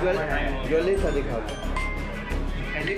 jewellery jewellery सा दिखाओ पहले